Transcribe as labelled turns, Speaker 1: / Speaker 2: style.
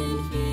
Speaker 1: can feel.